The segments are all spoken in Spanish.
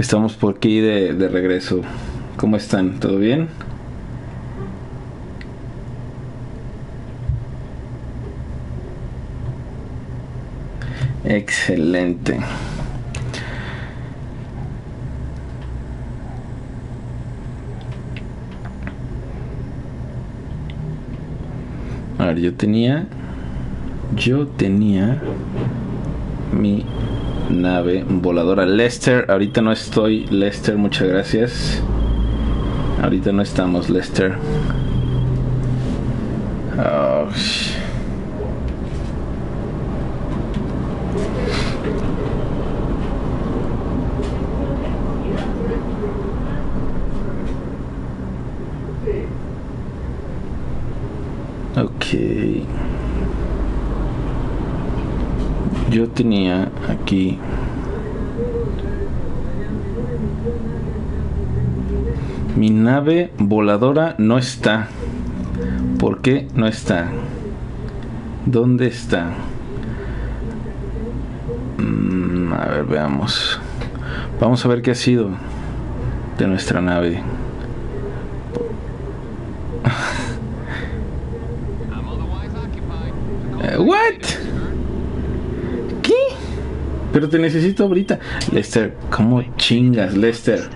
Estamos por aquí de, de regreso. ¿Cómo están? ¿Todo bien? Excelente. A ver, yo tenía. Yo tenía mi nave voladora Lester. Ahorita no estoy, Lester, muchas gracias. Ahorita no estamos, Lester. Oh. Yo tenía aquí mi nave voladora no está. ¿Por qué no está? ¿Dónde está? Mm, a ver, veamos. Vamos a ver qué ha sido de nuestra nave. Eh, ¿What? Pero te necesito ahorita. Lester, ¿cómo chingas, Lester?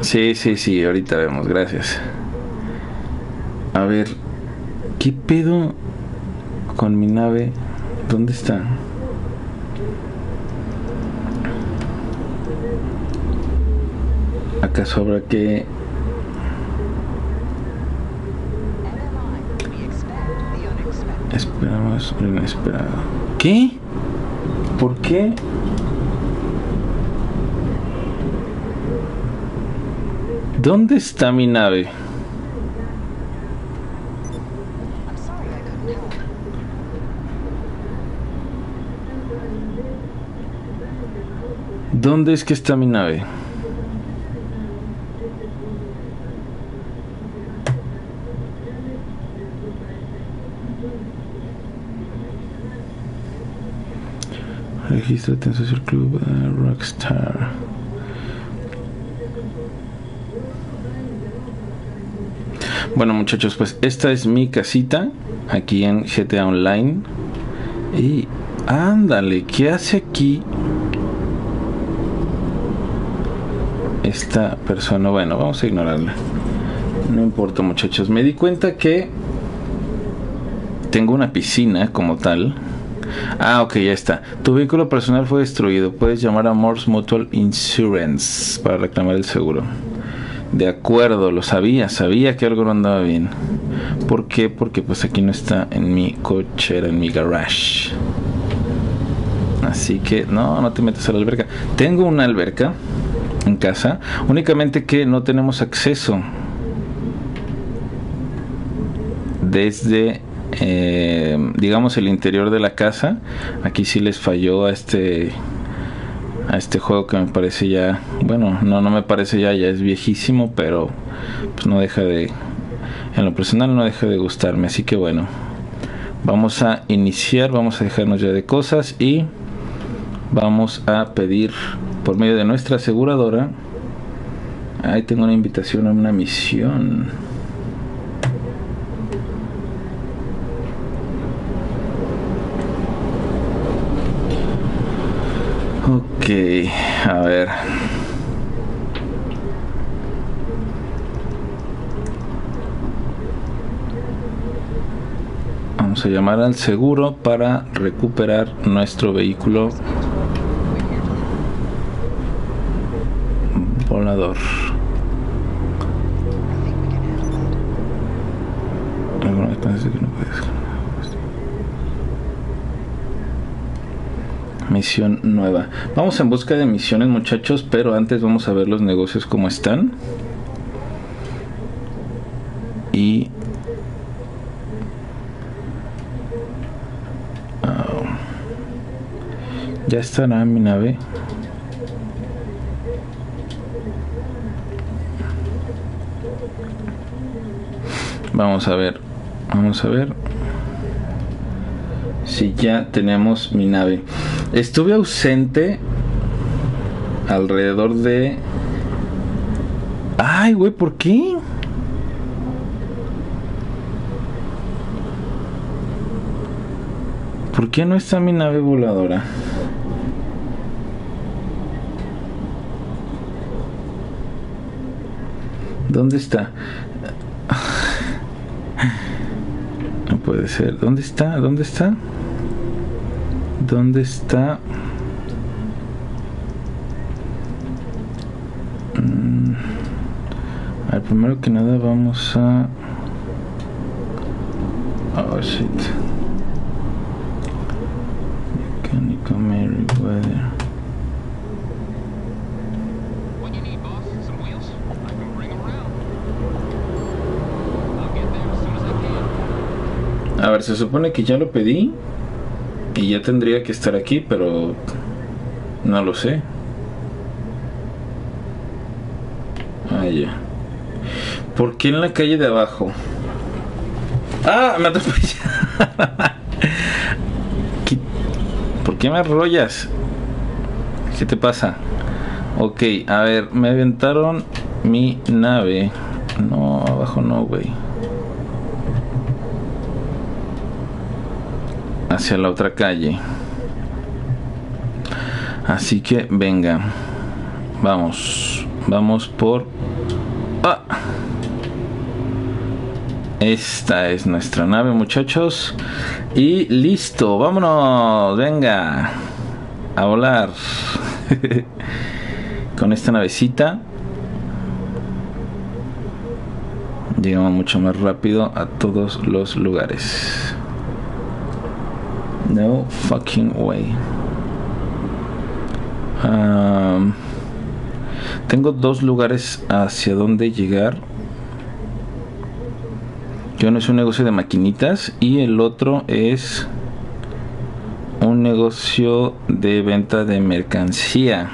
Sí, sí, sí, ahorita vemos, gracias. A ver, ¿qué pedo con mi nave? ¿Dónde está? ¿Acaso habrá que... Esperamos lo inesperado. ¿Qué? ¿Por qué? ¿Dónde está mi nave? ¿Dónde es que está mi nave? Regístrate en Social Club eh, Rockstar. Bueno muchachos, pues esta es mi casita aquí en GTA Online. Y ándale, ¿qué hace aquí esta persona? Bueno, vamos a ignorarla. No importa muchachos. Me di cuenta que tengo una piscina como tal. Ah, ok, ya está. Tu vehículo personal fue destruido. Puedes llamar a Morse Mutual Insurance para reclamar el seguro. De acuerdo, lo sabía, sabía que algo no andaba bien. ¿Por qué? Porque pues aquí no está en mi cochera, en mi garage. Así que no, no te metas a la alberca. Tengo una alberca en casa, únicamente que no tenemos acceso desde eh, digamos el interior de la casa aquí sí les falló a este a este juego que me parece ya bueno no no me parece ya ya es viejísimo pero pues no deja de en lo personal no deja de gustarme así que bueno vamos a iniciar vamos a dejarnos ya de cosas y vamos a pedir por medio de nuestra aseguradora ahí tengo una invitación a una misión Ok, a ver. Vamos a llamar al seguro para recuperar nuestro vehículo volador. Alguna vez pensaste que no puedes. Misión nueva. Vamos en busca de misiones, muchachos, pero antes vamos a ver los negocios como están. Y Oh. ya estará mi nave. Vamos a ver. Vamos a ver si ya tenemos mi nave. Estuve ausente alrededor de... Ay, güey, ¿por qué? ¿Por qué no está mi nave voladora? ¿Dónde está? No puede ser. ¿Dónde está? ¿Dónde está? ¿Dónde está? Mm. Al primero que nada vamos a... Oh shit. Mechanical 'em around. I'll get there as soon as I can. A ver, se supone que ya lo pedí y ya tendría que estar aquí, pero no lo sé. Ah. ¿Por qué en la calle de abajo? ¡Ah! Me atropellé. ¿Qué- ¿Por qué me arrollas? ¿Qué te pasa? Ok, a ver, me aventaron mi nave. No, abajo no, güey. Hacia la otra calle. Así que venga, vamos, vamos por... ¡Ah! Esta es nuestra nave, muchachos. Y listo, vámonos, venga, a volar. Con esta navecita llegamos mucho más rápido a todos los lugares. No fucking way. Tengo dos lugares hacia donde llegar. Que uno es un negocio de maquinitas y el otro es un negocio de venta de mercancía.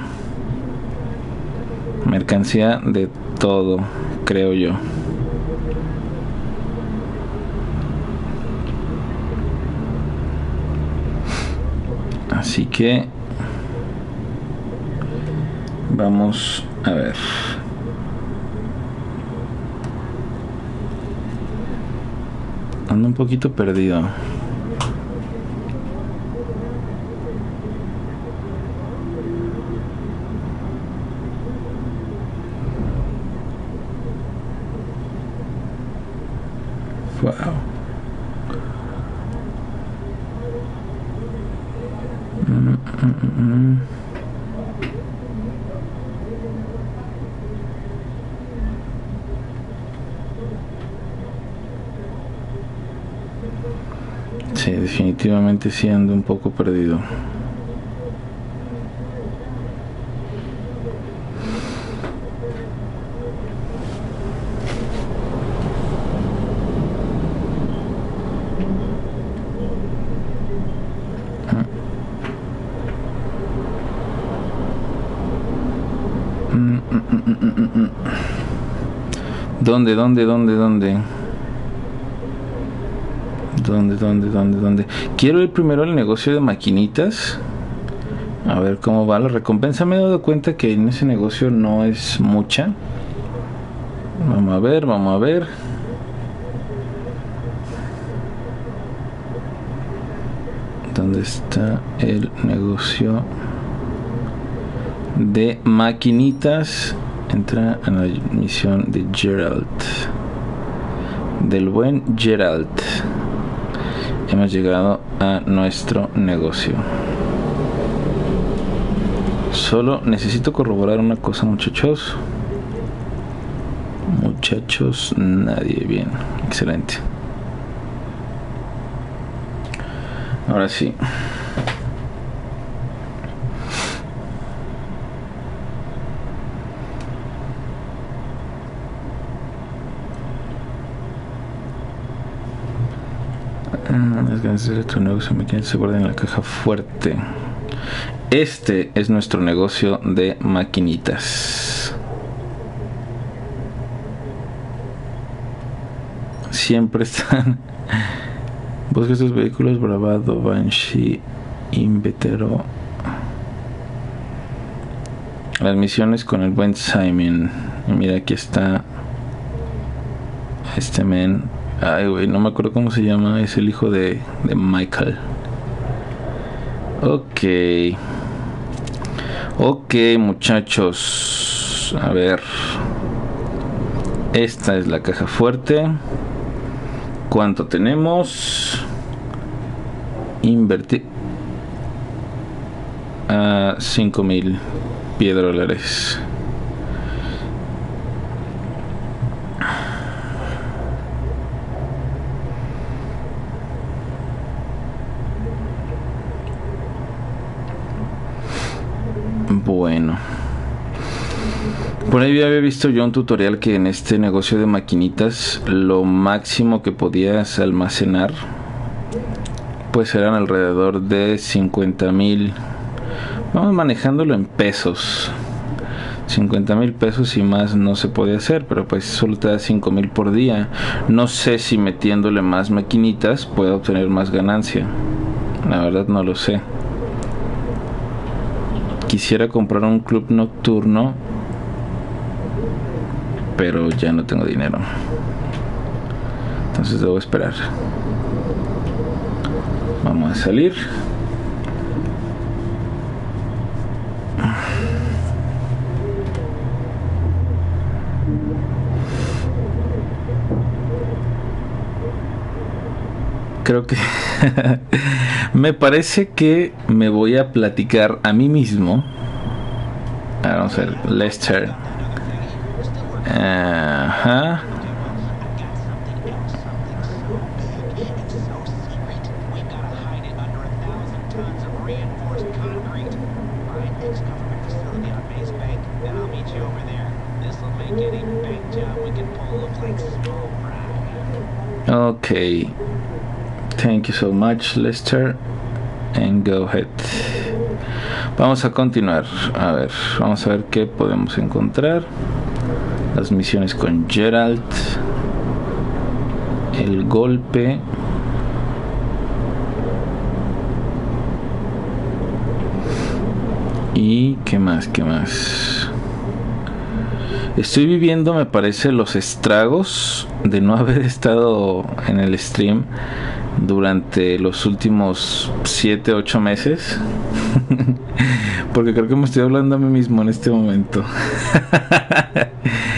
Mercancía de todo, creo yo. Así que vamos a ver. Ando un poquito perdido. Wow. Mm, mm, mm, mm. Sí, ando un poco perdido. Mm, mm, mm, mm. ¿Dónde, dónde, dónde, dónde? ¿Dónde, dónde, dónde, dónde? Quiero ir primero al negocio de maquinitas. A ver cómo va la recompensa. Me he dado cuenta que en ese negocio no es mucha. Vamos a ver, vamos a ver. ¿Dónde está el negocio de maquinitas? Entra a la misión de Gerald. Del buen Gerald hemos llegado a nuestro negocio. Solo necesito corroborar una cosa, muchachos. Muchachos, nadie. Bien, excelente. Ahora sí. Mm, Las ganancias de tu negocio mecánico se guardan en la caja fuerte. Este es nuestro negocio de maquinitas. Siempre están. Busca estos vehículos Bravado, Banshee, Invetero. las misiones con el buen Simon. Mira, aquí está este men. Ay, güey, no me acuerdo cómo se llama. Es el hijo de, de Michael. Ok. Ok, muchachos. A ver. Esta es la caja fuerte. ¿Cuánto tenemos? Invertir a 5000 piedrolares. Bueno. Por ahí había visto yo un tutorial que en este negocio de maquinitas lo máximo que podías almacenar pues eran alrededor de 50 mil. Vamos manejándolo en pesos. 50 mil pesos y más no se puede hacer, pero pues solo te da 5 mil por día. No sé si metiéndole más maquinitas puedo obtener más ganancia. La verdad no lo sé. Quisiera comprar un club nocturno, pero ya no tengo dinero. Entonces debo esperar. Vamos a salir. Creo que me parece que me voy a platicar a mí mismo. Vamos a ver, Lester. Ajá. Okay. Thank you so much, Lester. And go ahead. Vamos a continuar. A ver, vamos a ver qué podemos encontrar. Misiones con Gerald. El golpe. Y qué más, qué más. Estoy viviendo, me parece, los estragos de no haber estado en el stream durante los últimos 7, 8 meses. Porque creo que me estoy hablando a mí mismo en este momento.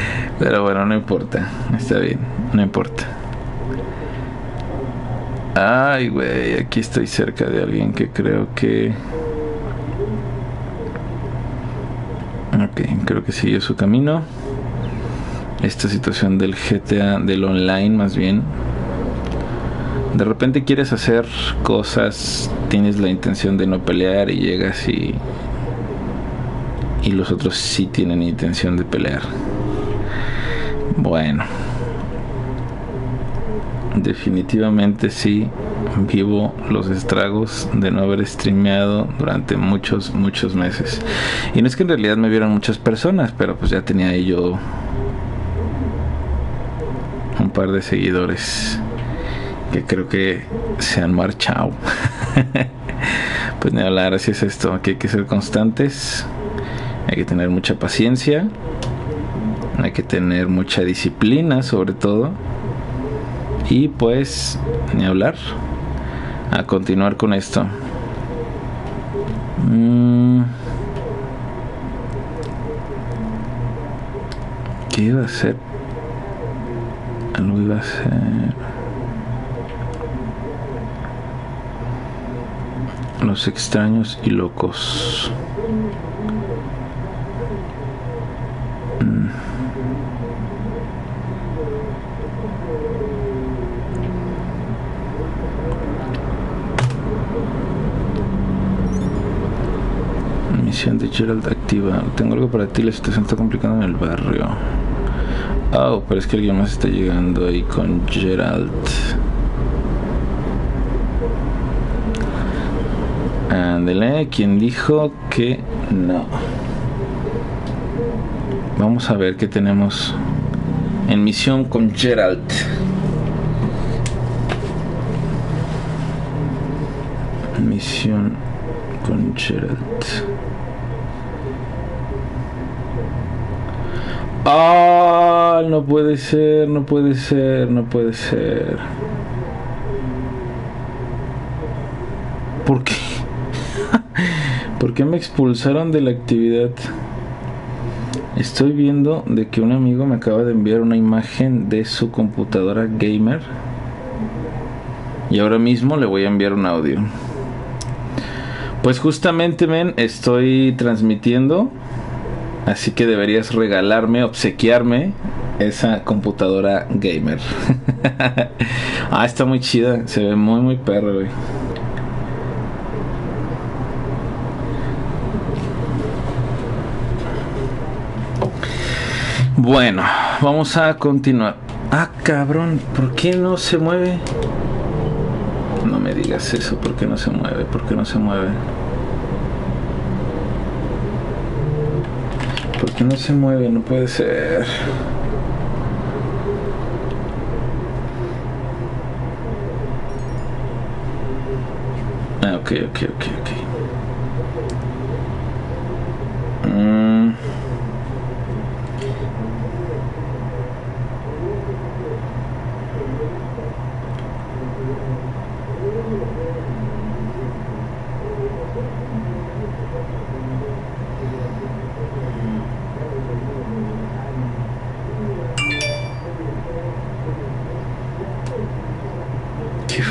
Pero bueno, no importa. Está bien, no importa. Ay, güey, aquí estoy cerca de alguien que creo que... Ok, creo que siguió su camino. Esta situación del GTA, del online más bien, de repente quieres hacer cosas, tienes la intención de no pelear y llegas y y los otros sí tienen intención de pelear. Bueno, definitivamente sí vivo los estragos de no haber streameado durante muchos muchos meses y no es que en realidad me vieran muchas personas pero pues ya tenía ahí yo un par de seguidores que creo que se han marchado. pues ni hablar, así es esto. Aquí hay que ser constantes, hay que tener mucha paciencia, hay que tener mucha disciplina sobre todo. Y pues ni hablar, a continuar con esto. Mm. ¿Qué iba a hacer? Algo iba a hacer. Los extraños y locos. Mm. De Gerald activa. Tengo algo para ti, la situación está complicada en el barrio. Oh, pero es que alguien más está llegando ahí con Gerald. Ándele, quien dijo que no. Vamos a ver qué tenemos en misión con Gerald. Misión con Gerald. Ah, no puede ser, no puede ser, no puede ser. ¿Por qué? ¿Por qué me expulsaron de la actividad? Estoy viendo de que un amigo me acaba de enviar una imagen de su computadora gamer. Y ahora mismo le voy a enviar un audio. Pues justamente, men, estoy transmitiendo. Así que deberías regalarme, obsequiarme esa computadora gamer. ah, está muy chida. Se ve muy, muy perro, güey. Bueno, vamos a continuar. Ah, cabrón, ¿por qué no se mueve? No me digas eso, ¿por qué no se mueve? ¿Por qué no se mueve? ¿Por qué no se mueve? No puede ser. Ah, ok, ok, ok, ok. Mm.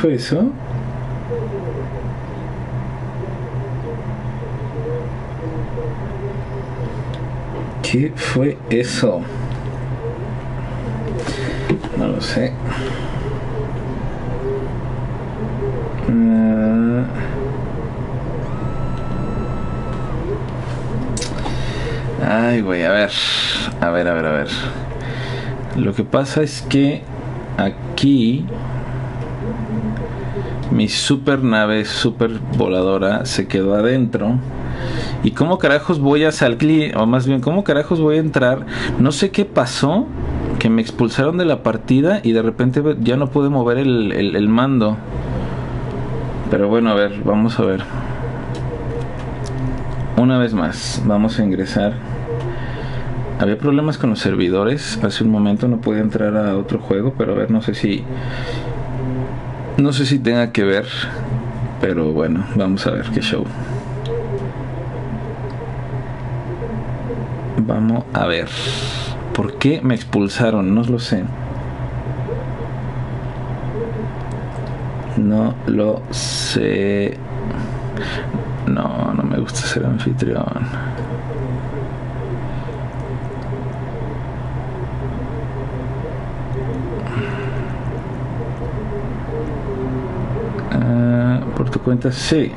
¿Qué fue eso? ¿Qué fue eso? No lo sé. Ah. Ay, güey, a ver. A ver, a ver, a ver. Lo que pasa es que aquí mi super nave super voladora se quedó adentro. ¿Y cómo carajos voy a salir? O más bien, ¿cómo carajos voy a entrar? No sé qué pasó. Que me expulsaron de la partida y de repente ya no pude mover el, el- el mando. Pero bueno, a ver, vamos a ver. Una vez más, vamos a ingresar. Había problemas con los servidores. Hace un momento no pude entrar a otro juego, pero a ver, no sé si no sé si tenga que ver, pero bueno, vamos a ver qué show. Vamos a ver. ¿Por qué me expulsaron? No lo sé. No lo sé. No, no me gusta ser anfitrión. Por tu cuenta, sí.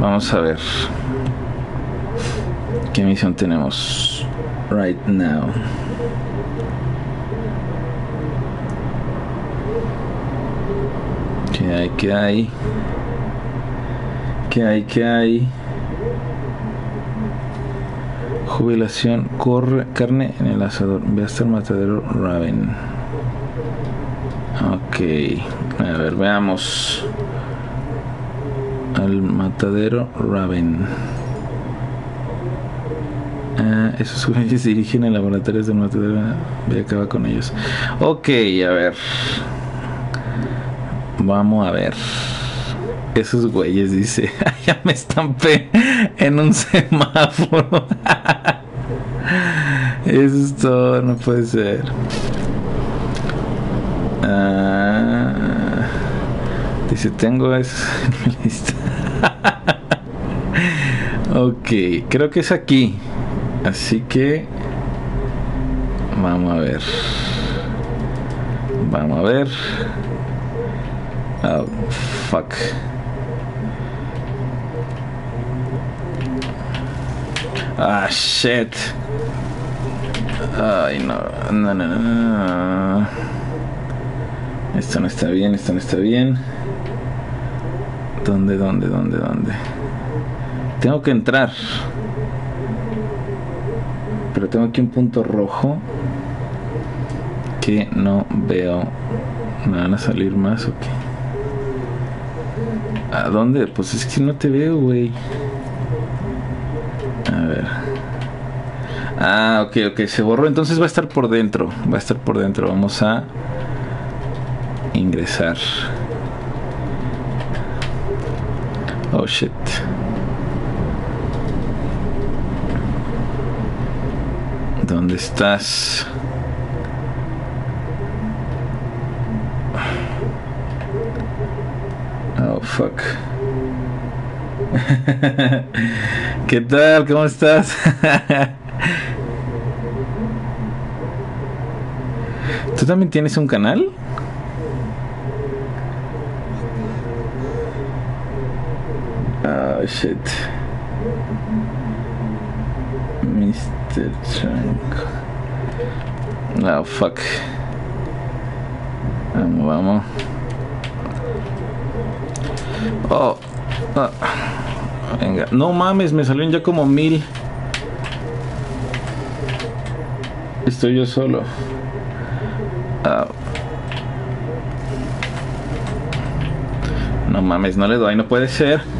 Vamos a ver. ¿Qué misión tenemos? Right now. ¿Qué hay? ¿Qué hay? ¿Qué hay? ¿Qué hay? Jubilación, corre, carne en el asador. Ve hasta el matadero Raven. Ok, a ver, veamos. Matadero Raven. Ah, esos güeyes dirigen el laboratorio del matadero. Voy a acabar con ellos. Ok, a ver. Vamos a ver. Esos güeyes, dice. ya me estampé en un semáforo. Eso es todo, no puede ser. Ah, dice, tengo eso en mi lista. Ok, creo que es aquí. Así que vamos a ver. Vamos a ver. Oh, fuck. Ah, shit. Ay, no. No, no, no. Esto no está bien, esto no está bien. ¿Dónde, dónde, dónde, dónde? Tengo que entrar. Pero tengo aquí un punto rojo que no veo. ¿Me van a salir más o qué? ¿A dónde? Pues es que no te veo, güey. A ver. Ah, ok, ok, se borró. Entonces va a estar por dentro. Va a estar por dentro. Vamos a ingresar. Oh shit. ¿Dónde estás? Oh fuck. ¿Qué tal? ¿Cómo estás? ¿Tú también tienes un canal? Shit. Mr. Oh fuck. Vamos, vamos. Oh. ah. Venga. No mames, me salieron ya como mil. Estoy yo solo. Ah. No mames, no le doy, no puede ser.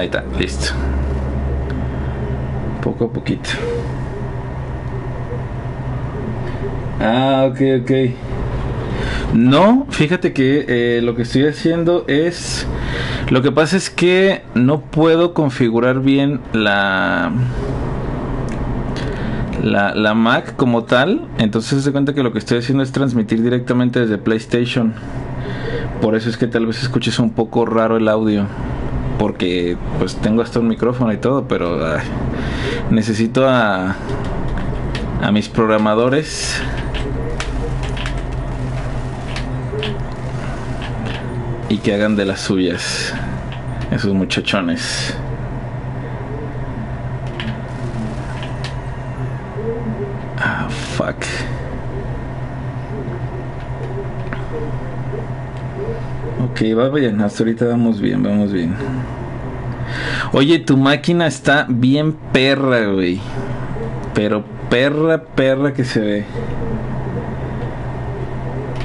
Ahí está, listo. Poco a poquito. Ah, ok, ok. No, fíjate que eh, lo que estoy haciendo es... Lo que pasa es que no puedo configurar bien la... La, la Mac como tal. Entonces se cuenta que lo que estoy haciendo es transmitir directamente desde PlayStation. Por eso es que tal vez escuches un poco raro el audio. Porque pues tengo hasta un micrófono y todo, pero ay, necesito a, a mis programadores y que hagan de las suyas esos muchachones. Ah, fuck. Ok, va bien, hasta ahorita vamos bien, vamos bien. Oye, tu máquina está bien perra, güey. Pero perra, perra que se ve.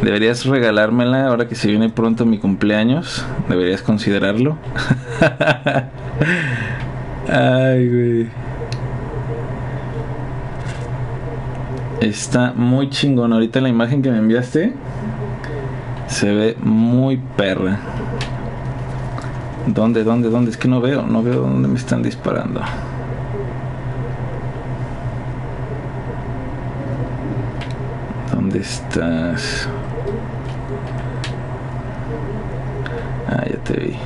Deberías regalármela ahora que se viene pronto mi cumpleaños. Deberías considerarlo. Ay, güey. Está muy chingón. Ahorita la imagen que me enviaste se ve muy perra. ¿Dónde, dónde, dónde? Es que no veo, no veo dónde me están disparando. ¿Dónde estás? Ah, ya te vi.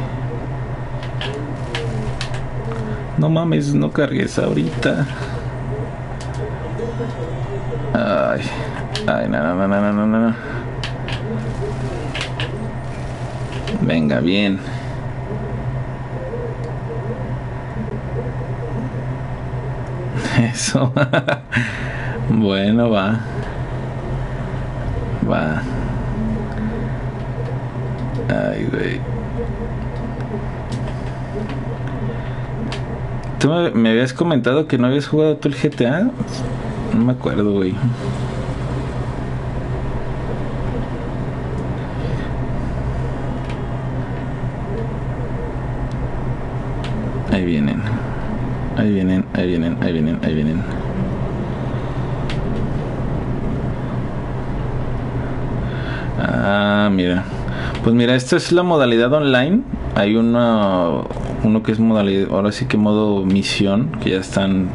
No mames, no cargues ahorita. Ay, ay, no, no, no, no, no, no, no. Venga, bien. Eso. bueno, va. Va. Ay, güey. ¿Tú me, me habías comentado que no habías jugado tú el GTA? No me acuerdo, güey. Ahí vienen. Ahí vienen, ahí vienen, ahí vienen. Ah, mira. Pues mira, esta es la modalidad online. Hay una, uno que es modalidad, ahora sí que modo misión, que ya están...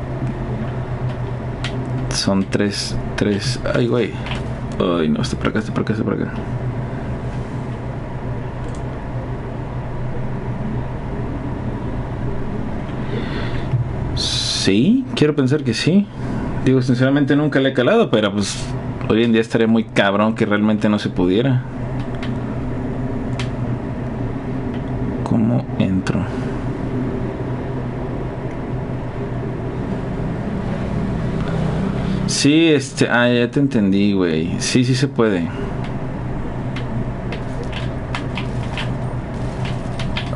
Son tres, tres... Ay, güey. Ay, no, está por acá, está por acá, está por acá. Sí, quiero pensar que sí. Digo, sinceramente nunca le he calado, pero pues hoy en día estaría muy cabrón que realmente no se pudiera. ¿Cómo entro? Sí, este, ah, ya te entendí, güey. Sí, sí se puede.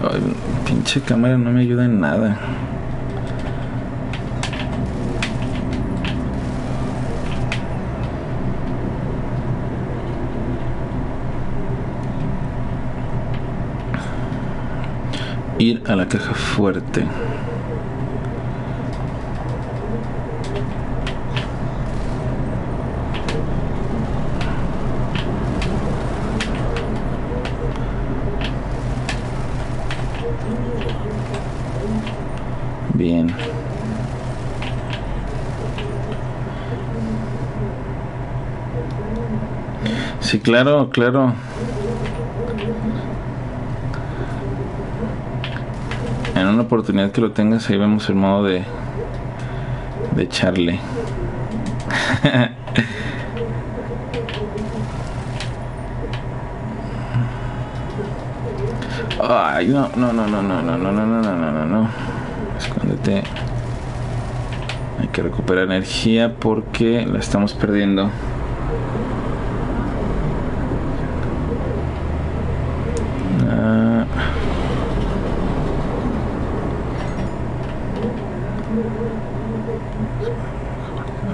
Ay, pinche cámara no me ayuda en nada. a la caja fuerte. Bien. Sí, claro, claro. Una oportunidad que lo tengas, ahí vemos el modo de de echarle. Ay, no, no, no, no, no, no, no, no, no, no, no, no. Escóndete. Hay que recuperar energía porque la estamos perdiendo. Ah.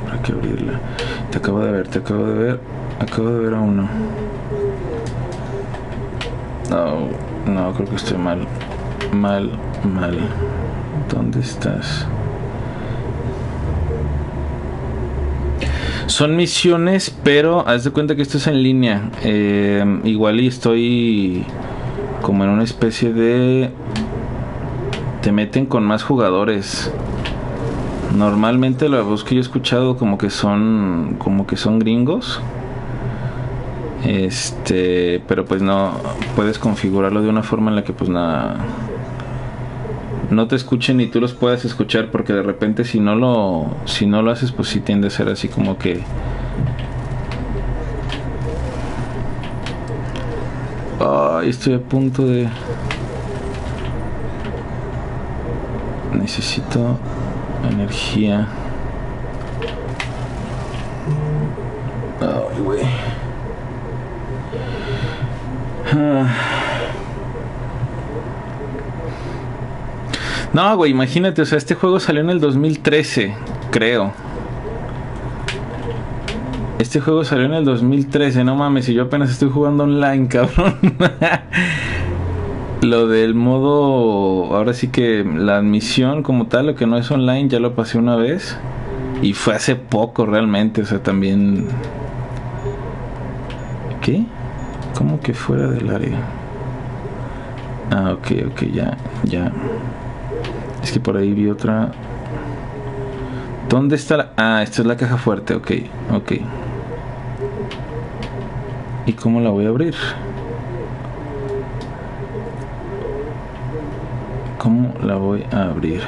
Habrá que abrirla. Te acabo de ver, acabo de ver. A uno. No, no, creo que estoy mal. Mal, mal. ¿Dónde estás? Son misiones, pero haz de cuenta que esto es en línea. Eh, igual y estoy como en una especie de... Te meten con más jugadores. Normalmente la voz que yo he escuchado como que son como que son gringos. Este, pero pues no puedes configurarlo de una forma en la que pues nada no te escuchen ni tú los puedas escuchar porque de repente si no lo si no lo haces pues sí tiende a ser así como que Ay, estoy a punto de necesito energía Ay, güey Ah. No, güey, imagínate, o sea, este juego salió en el 2013, creo. Este juego salió en el 2013, no mames, y yo apenas estoy jugando online, cabrón. Lo del modo, ahora sí que la admisión como tal, lo que no es online, ya lo pasé una vez. Y fue hace poco realmente, o sea, también... ¿Qué? ¿Cómo que fuera del área? Ah, ok, ok, ya, ya. Es que por ahí vi otra. ¿Dónde está la.? Ah, esta es la caja fuerte, ok, ok. ¿Y cómo la voy a abrir? ¿Cómo la voy a abrir?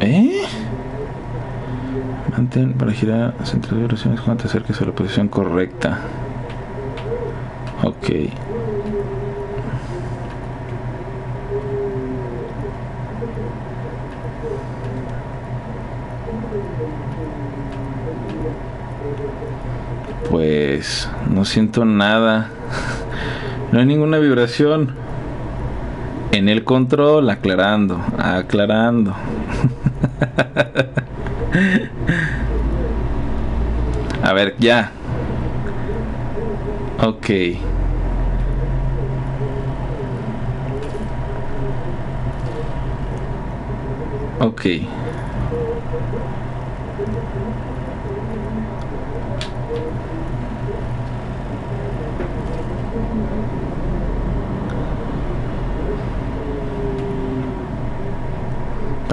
¿Eh? Mantén para girar centro de vibraciones cuando te acerques a la posición correcta. Ok. Pues no siento nada. No hay ninguna vibración. En el control, aclarando, aclarando. A ver, ya. Ok. Ok.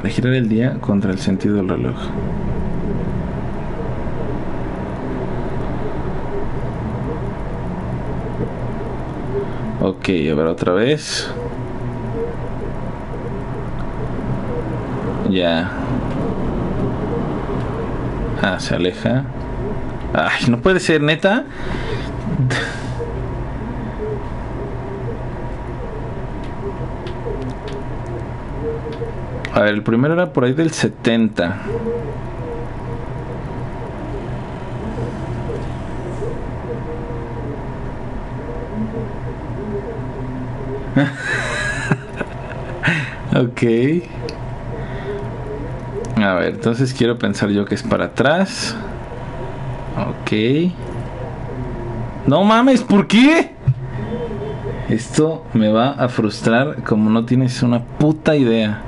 Girar el día contra el sentido del reloj. Ok, a ver otra vez. Ya. Ah, se aleja. Ay, no puede ser, neta. A ver, el primero era por ahí del 70. ok. A ver, entonces quiero pensar yo que es para atrás. Ok. No mames, ¿por qué? Esto me va a frustrar como no tienes una puta idea.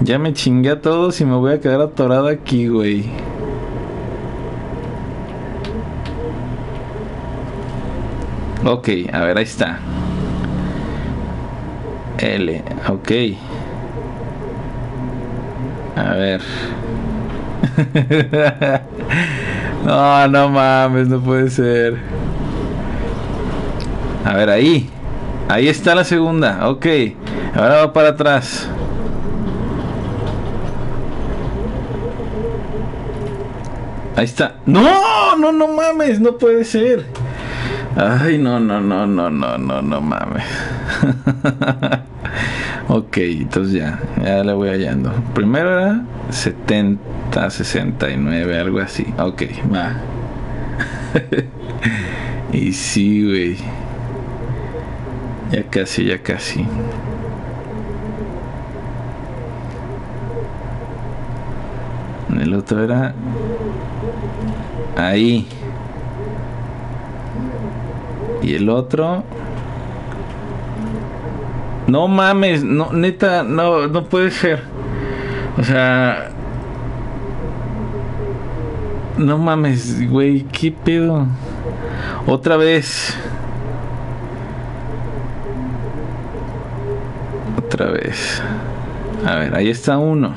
Ya me chingué a todos y me voy a quedar atorado aquí, güey. Ok, a ver, ahí está. L, ok. A ver. no, no mames, no puede ser. A ver, ahí. Ahí está la segunda. Ok. Ahora va para atrás. Ahí está. No, no, no mames, no puede ser. Ay, no, no, no, no, no, no, no mames. ok, entonces ya, ya le voy hallando. Primero era 70, 69, algo así. Ok, va. y sí, güey. Ya casi, ya casi. El otro era ahí. Y el otro. No mames, no, neta, no, no puede ser. O sea. No mames, güey, qué pedo. Otra vez. Otra vez. A ver, ahí está uno.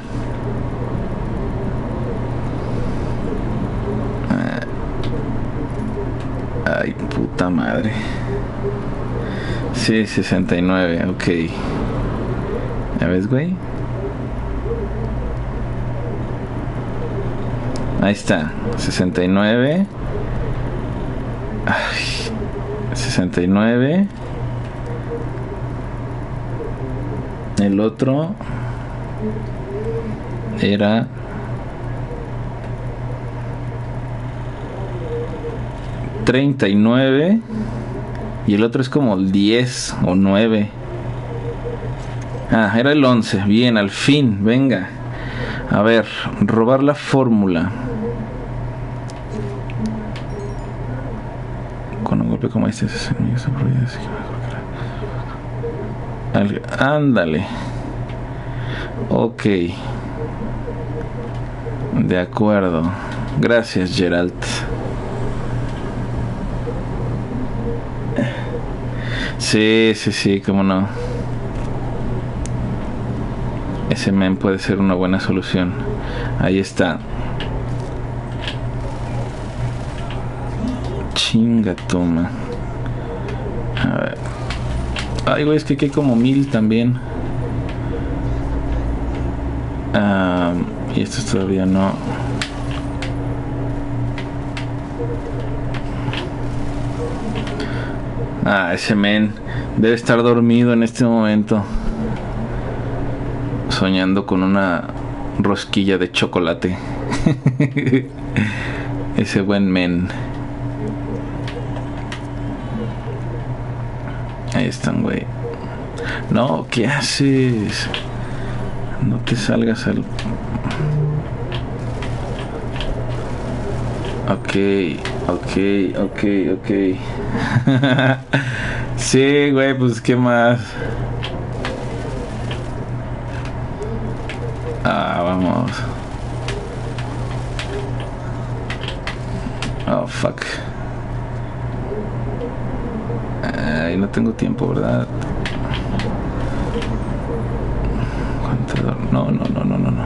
Madre. Sí, 69, ok. ¿Ya ves, güey? Ahí está, 69. Ay, 69. El otro era treinta y nueve y el otro es como el 10 o 9. Ah, era el 11. Bien, al fin, venga. A ver, robar la fórmula. Con un golpe como este, Al- Ándale. Ok. De acuerdo. Gracias, Gerald. Sí, sí, sí, cómo no. Ese men puede ser una buena solución. Ahí está. Chinga toma. A ver. Ay, güey, es que hay como mil también. Ah, y estos todavía no. Ah, ese men debe estar dormido en este momento. Soñando con una rosquilla de chocolate. ese buen men. Ahí están, güey. No, ¿qué haces? No te salgas al... Ok, ok, ok, ok. sí, güey, pues qué más. Ah, vamos. Oh, fuck. Ay, no tengo tiempo, ¿verdad? No, no, no, no, no, no.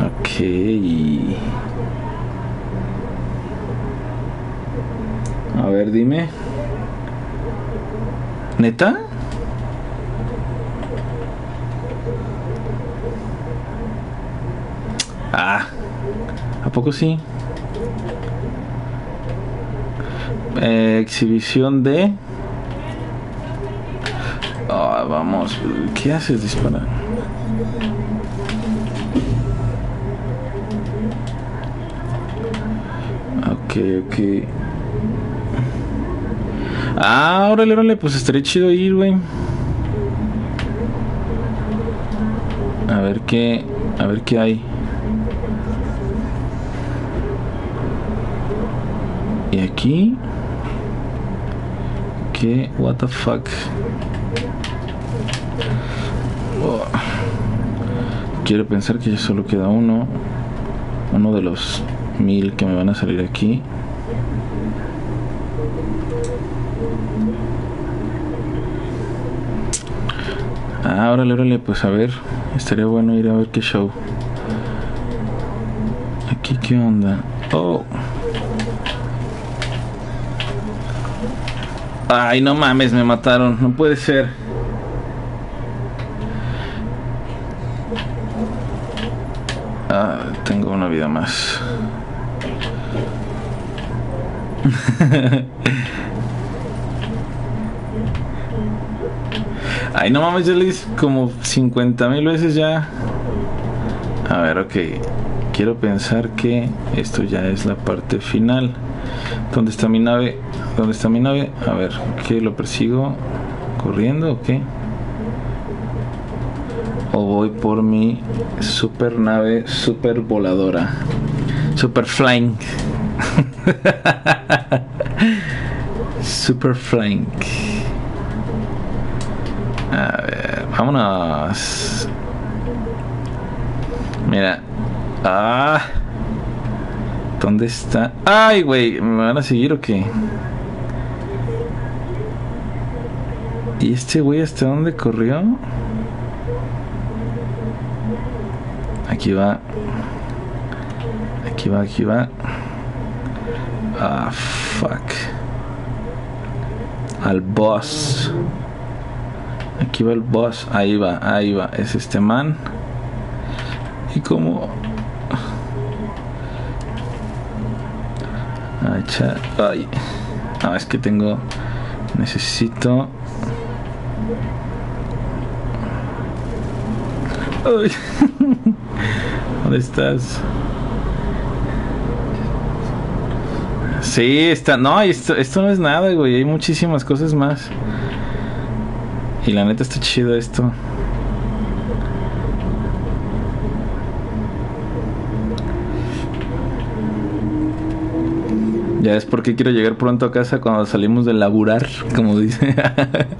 Ok. A ver, dime. ¿Neta? Ah, ¿a poco sí? Eh, exhibición de... Ah, vamos, ¿qué haces disparar? Ok, ok. Ah, órale, órale, pues estaría chido ir, güey. A ver qué, a ver qué hay. Y aquí, ¿qué? What the fuck? Oh. Quiero pensar que ya solo queda uno, uno de los mil que me van a salir aquí. Ah, órale, órale, pues a ver. Estaría bueno ir a ver qué show. Aquí, ¿qué onda? Oh. Ay, no mames, me mataron. No puede ser. Ah, tengo una vida más. Ay, no mames, ya le hice como 50 mil veces ya. A ver, ok. Quiero pensar que esto ya es la parte final. ¿Dónde está mi nave? ¿Dónde está mi nave? A ver, ¿qué lo persigo? ¿Corriendo o qué? O voy por mi super nave super voladora. Super flying. super flying. Vámonos. Mira. Ah. ¿Dónde está? Ay, güey, ¿me van a seguir o qué? ¿Y este güey hasta dónde corrió? Aquí va. Aquí va, aquí va. Ah, fuck. Al boss. Aquí va el boss. Ahí va, ahí va. Es este man. Y como. Ay, ay. No, es que tengo. Necesito. Ay. ¿Dónde estás? Sí, está. No, esto, esto no es nada, güey. Hay muchísimas cosas más. Y la neta está chido esto. Ya es porque quiero llegar pronto a casa cuando salimos de laburar, como dice.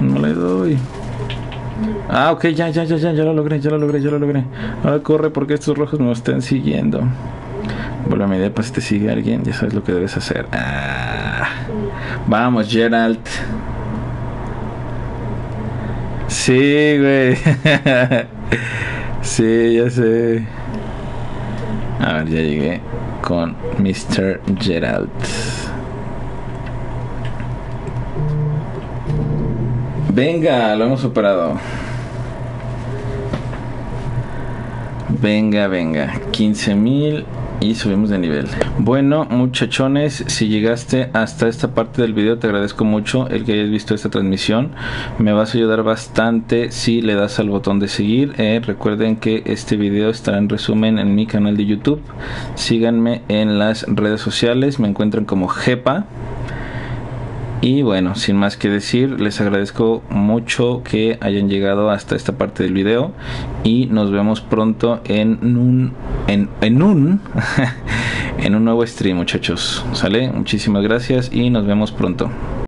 No le doy. Ah, ok, ya, ya, ya, ya, ya lo logré, ya lo logré, ya lo logré. Ahora corre porque estos rojos me están siguiendo. Vuelve a mi pues si te sigue alguien, ya sabes lo que debes hacer. Ah. Vamos, Gerald. Sí, güey. sí, ya sé. A ver, ya llegué con Mr. Gerald. Venga, lo hemos superado. Venga, venga. 15.000 y subimos de nivel. Bueno, muchachones, si llegaste hasta esta parte del video, te agradezco mucho el que hayas visto esta transmisión. Me vas a ayudar bastante si le das al botón de seguir. Eh, recuerden que este video estará en resumen en mi canal de YouTube. Síganme en las redes sociales, me encuentran como Jepa. Y bueno, sin más que decir, les agradezco mucho que hayan llegado hasta esta parte del video y nos vemos pronto en un en, en un en un nuevo stream, muchachos. ¿Sale? Muchísimas gracias y nos vemos pronto.